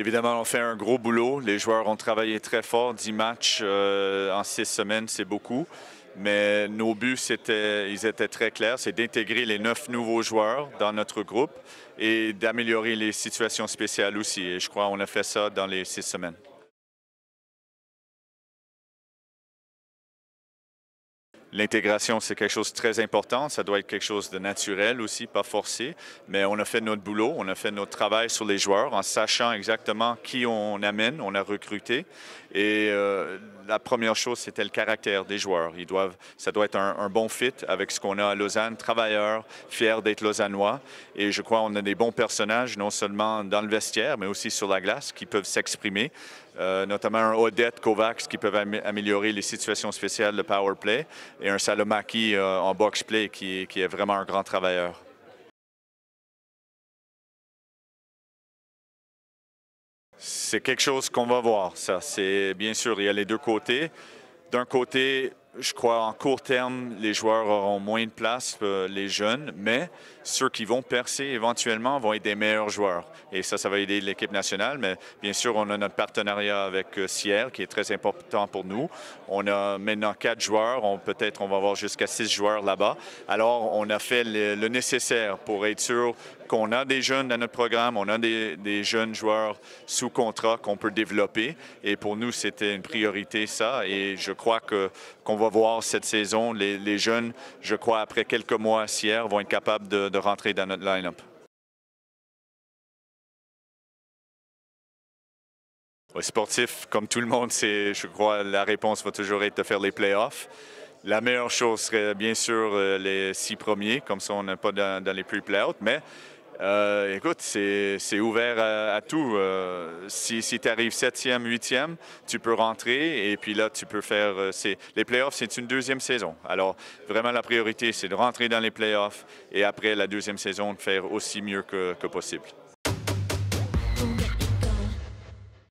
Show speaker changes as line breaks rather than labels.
Évidemment, on fait un gros boulot. Les joueurs ont travaillé très fort. 10 matchs euh, en six semaines, c'est beaucoup. Mais nos buts, ils étaient très clairs. C'est d'intégrer les neuf nouveaux joueurs dans notre groupe et d'améliorer les situations spéciales aussi. Et je crois qu'on a fait ça dans les six semaines. L'intégration, c'est quelque chose de très important. Ça doit être quelque chose de naturel aussi, pas forcé. Mais on a fait notre boulot, on a fait notre travail sur les joueurs en sachant exactement qui on amène, on a recruté. Et euh, la première chose, c'était le caractère des joueurs. Ils doivent, ça doit être un, bon fit avec ce qu'on a à Lausanne, travailleurs, fiers d'être lausannois. Et je crois qu'on a des bons personnages, non seulement dans le vestiaire, mais aussi sur la glace, qui peuvent s'exprimer. Euh, notamment un Odette Kovacs qui peuvent améliorer les situations spéciales de power play et un Salomaki euh, en box play qui, qui est vraiment un grand travailleur. C'est quelque chose qu'on va voir. C'est bien sûr, il y a les deux côtés. D'un côté, je crois en court terme, les joueurs auront moins de place, euh, les jeunes, mais ceux qui vont percer éventuellement vont être des meilleurs joueurs. Et ça, ça va aider l'équipe nationale. Mais bien sûr, on a notre partenariat avec euh, qui est très important pour nous. On a maintenant quatre joueurs. peut-être on va avoir jusqu'à six joueurs là-bas. Alors, on a fait le, nécessaire pour être sûr qu'on a des jeunes dans notre programme, on a des, jeunes joueurs sous contrat qu'on peut développer. Et pour nous, c'était une priorité, ça. Et je crois que qu'on va voir cette saison, les, jeunes, je crois, après quelques mois à Sierre, vont être capables de, rentrer dans notre line-up. sportif, comme tout le monde, c'est, je crois, la réponse va toujours être de faire les playoffs. La meilleure chose serait bien sûr euh, les six premiers, comme ça on n'est pas dans, les pre-playouts, mais euh, écoute, c'est ouvert à, tout. Euh, si tu arrives septième, huitième, tu peux rentrer et puis là, tu peux faire... Euh, les playoffs, c'est une deuxième saison. Alors, vraiment, la priorité, c'est de rentrer dans les playoffs et après la deuxième saison, de faire aussi mieux que possible.